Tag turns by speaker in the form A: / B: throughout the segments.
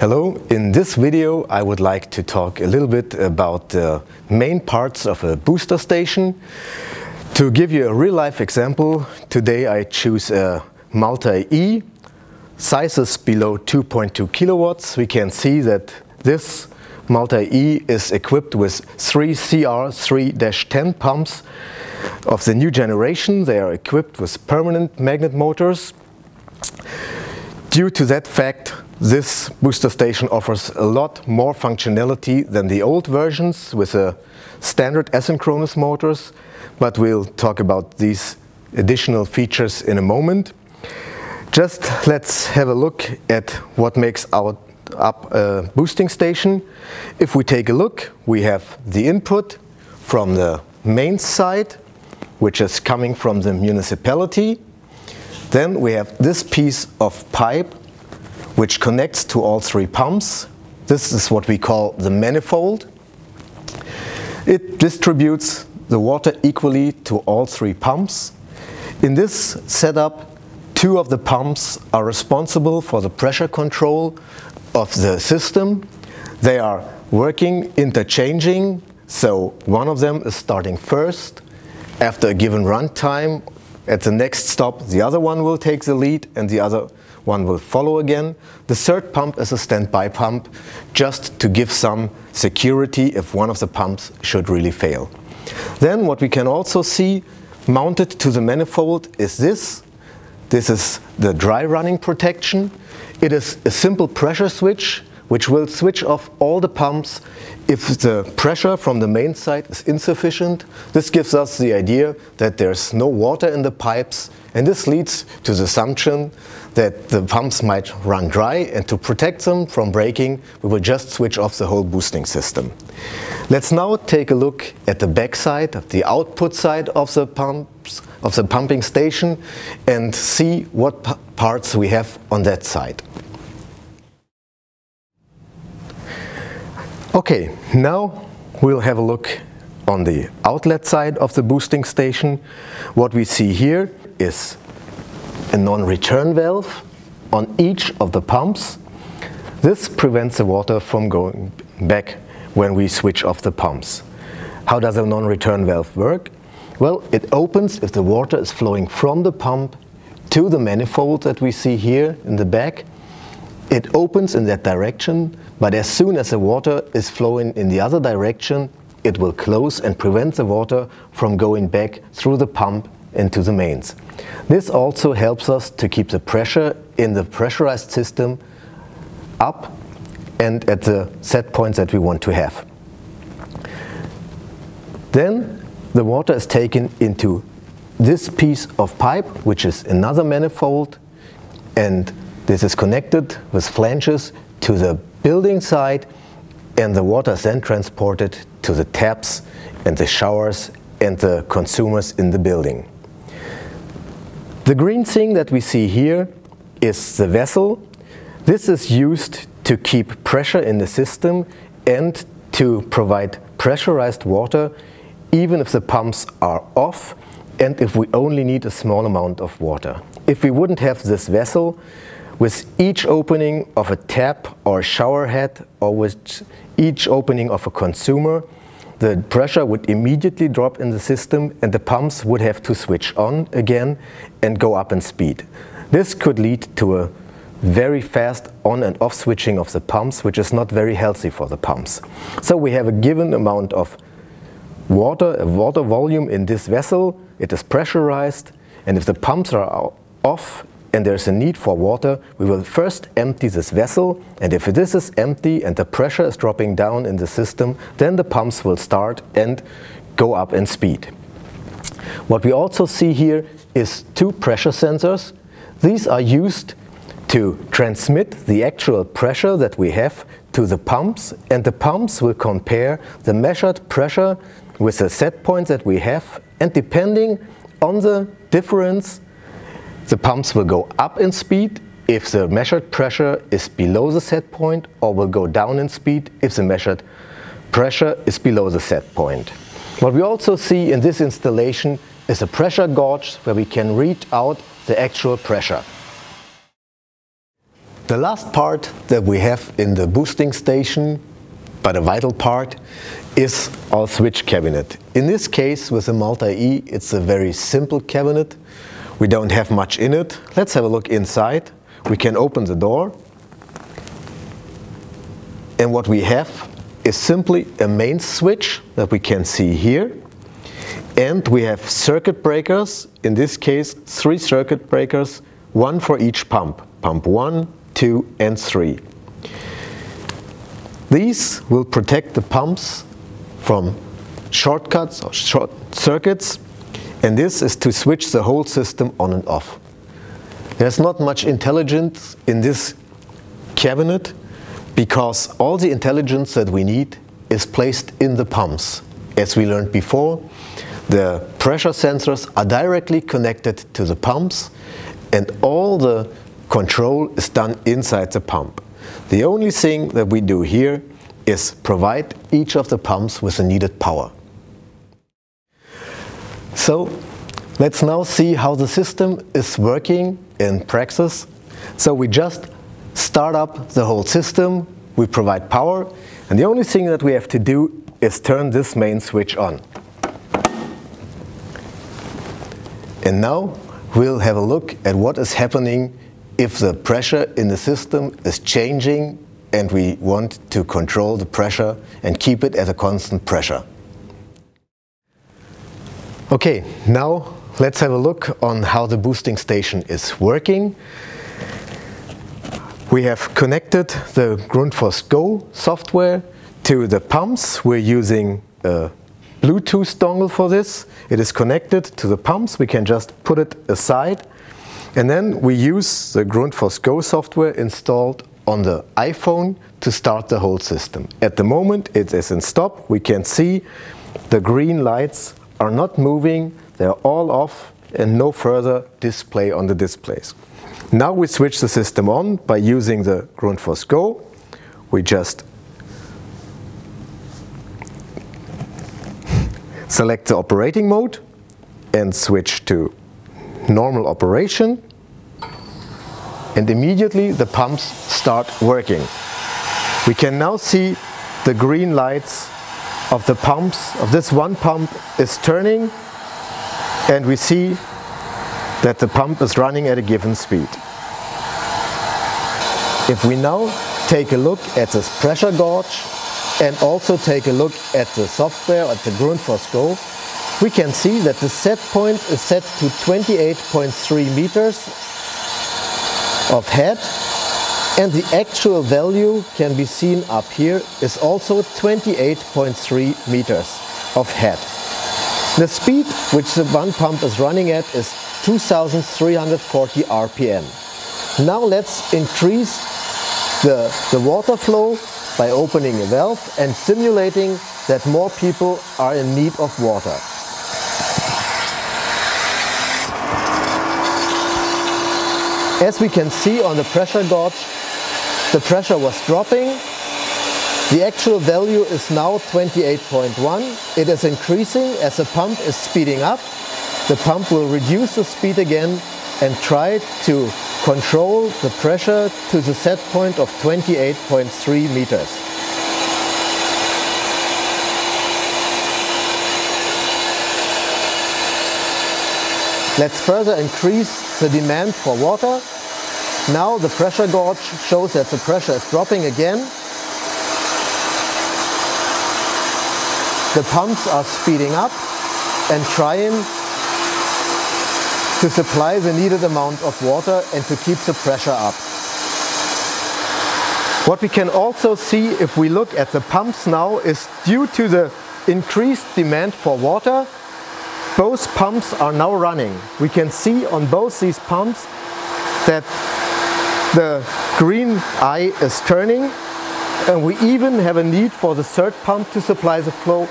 A: Hello, in this video I would like to talk a little bit about the main parts of a booster station. To give you a real-life example, today I choose a Multi-E, sizes below 2.2 kilowatts. We can see that this Multi-E is equipped with three CR3-10 pumps of the new generation. They are equipped with permanent magnet motors. Due to that fact, this booster station offers a lot more functionality than the old versions with a standard asynchronous motors, but we'll talk about these additional features in a moment. Just let's have a look at what makes our up a boosting station. If we take a look, we have the input from the main side, which is coming from the municipality. Then we have this piece of pipe which connects to all three pumps. This is what we call the manifold. It distributes the water equally to all three pumps. In this setup, two of the pumps are responsible for the pressure control of the system. They are working interchanging, so one of them is starting first. After a given runtime, at the next stop, the other one will take the lead and the other one will follow again. The third pump is a standby pump, just to give some security if one of the pumps should really fail. Then what we can also see mounted to the manifold is this. This is the dry running protection. It is a simple pressure switch which will switch off all the pumps if the pressure from the main side is insufficient. This gives us the idea that there's no water in the pipes and this leads to the assumption that the pumps might run dry and to protect them from breaking we will just switch off the whole boosting system. Let's now take a look at the back side, the output side of the pumps of the pumping station and see what parts we have on that side. Okay, now we'll have a look on the outlet side of the boosting station. What we see here is a non-return valve on each of the pumps. This prevents the water from going back when we switch off the pumps. How does a non-return valve work? Well, it opens if the water is flowing from the pump to the manifold that we see here in the back. It opens in that direction but as soon as the water is flowing in the other direction, it will close and prevent the water from going back through the pump into the mains. This also helps us to keep the pressure in the pressurized system up and at the set points that we want to have. Then the water is taken into this piece of pipe, which is another manifold, and this is connected with flanges to the building side and the water is then transported to the taps and the showers and the consumers in the building. The green thing that we see here is the vessel. This is used to keep pressure in the system and to provide pressurized water even if the pumps are off and if we only need a small amount of water. If we wouldn't have this vessel, with each opening of a tap or shower head or with each opening of a consumer, the pressure would immediately drop in the system and the pumps would have to switch on again and go up in speed. This could lead to a very fast on and off switching of the pumps, which is not very healthy for the pumps. So we have a given amount of water, a water volume in this vessel, it is pressurized, and if the pumps are off and there's a need for water, we will first empty this vessel and if this is empty and the pressure is dropping down in the system, then the pumps will start and go up in speed. What we also see here is two pressure sensors. These are used to transmit the actual pressure that we have to the pumps and the pumps will compare the measured pressure with the set point that we have and depending on the difference the pumps will go up in speed if the measured pressure is below the set point or will go down in speed if the measured pressure is below the set point. What we also see in this installation is a pressure gauge where we can read out the actual pressure. The last part that we have in the boosting station, but a vital part, is our switch cabinet. In this case with the Multi-E, it's a very simple cabinet. We don't have much in it. Let's have a look inside. We can open the door. And what we have is simply a main switch that we can see here. And we have circuit breakers, in this case three circuit breakers, one for each pump, pump 1, 2 and 3. These will protect the pumps from shortcuts or short circuits and this is to switch the whole system on and off. There's not much intelligence in this cabinet because all the intelligence that we need is placed in the pumps. As we learned before, the pressure sensors are directly connected to the pumps and all the control is done inside the pump. The only thing that we do here is provide each of the pumps with the needed power. So let's now see how the system is working in Praxis. So we just start up the whole system, we provide power, and the only thing that we have to do is turn this main switch on. And now we'll have a look at what is happening if the pressure in the system is changing and we want to control the pressure and keep it at a constant pressure. Okay, now let's have a look on how the boosting station is working. We have connected the Grundfos Go software to the pumps. We're using a Bluetooth dongle for this. It is connected to the pumps. We can just put it aside. And then we use the Grundfos Go software installed on the iPhone to start the whole system. At the moment it is in stop. We can see the green lights are not moving, they're all off and no further display on the displays. Now we switch the system on by using the Grundfos Go. We just select the operating mode and switch to normal operation and immediately the pumps start working. We can now see the green lights of the pumps, of this one pump is turning and we see that the pump is running at a given speed. If we now take a look at this pressure gauge and also take a look at the software, at the Grundfos Go, we can see that the set point is set to 28.3 meters of head and the actual value can be seen up here is also 28.3 meters of head. The speed which the one pump is running at is 2340 RPM. Now let's increase the, the water flow by opening a valve and simulating that more people are in need of water. As we can see on the pressure gauge, the pressure was dropping. The actual value is now 28.1. It is increasing as the pump is speeding up. The pump will reduce the speed again and try to control the pressure to the set point of 28.3 meters. Let's further increase the demand for water. Now the pressure gauge shows that the pressure is dropping again. The pumps are speeding up and trying to supply the needed amount of water and to keep the pressure up. What we can also see if we look at the pumps now is due to the increased demand for water, both pumps are now running. We can see on both these pumps that the green eye is turning and we even have a need for the third pump to supply the flow.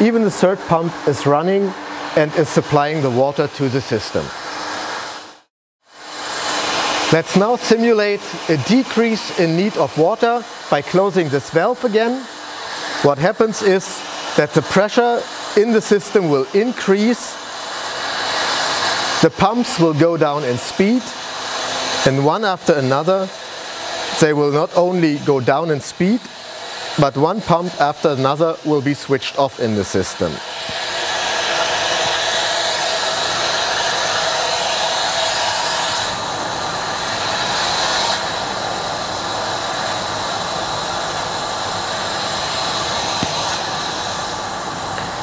A: Even the third pump is running and is supplying the water to the system. Let's now simulate a decrease in need of water by closing this valve again. What happens is that the pressure in the system will increase, the pumps will go down in speed, and one after another, they will not only go down in speed, but one pump after another will be switched off in the system.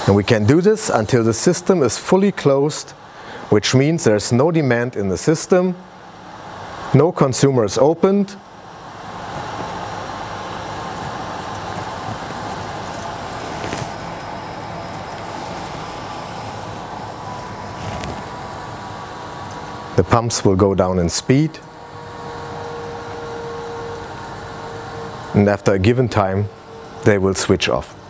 A: And we can do this until the system is fully closed, which means there's no demand in the system, no consumers opened, The pumps will go down in speed and after a given time they will switch off.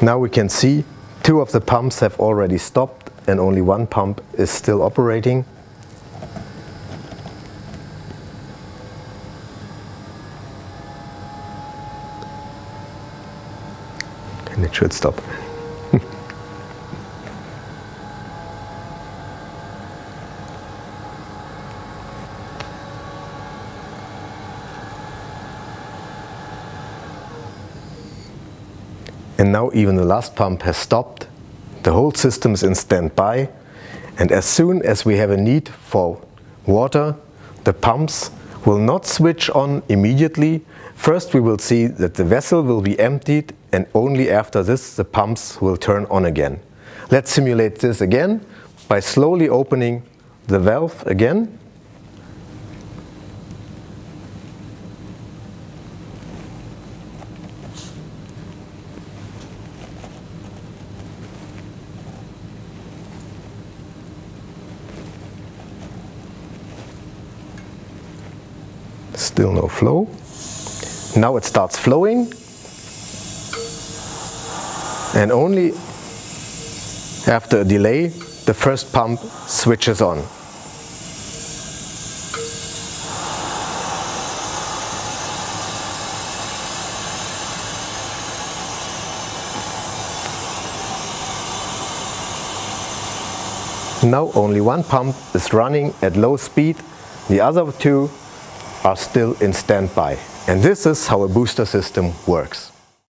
A: Now we can see two of the pumps have already stopped and only one pump is still operating. And it should stop. And now even the last pump has stopped. The whole system is in standby. And as soon as we have a need for water, the pumps will not switch on immediately. First we will see that the vessel will be emptied and only after this the pumps will turn on again. Let's simulate this again by slowly opening the valve again Still no flow. Now it starts flowing. And only after a delay, the first pump switches on. Now only one pump is running at low speed, the other two are still in standby. And this is how a booster system works.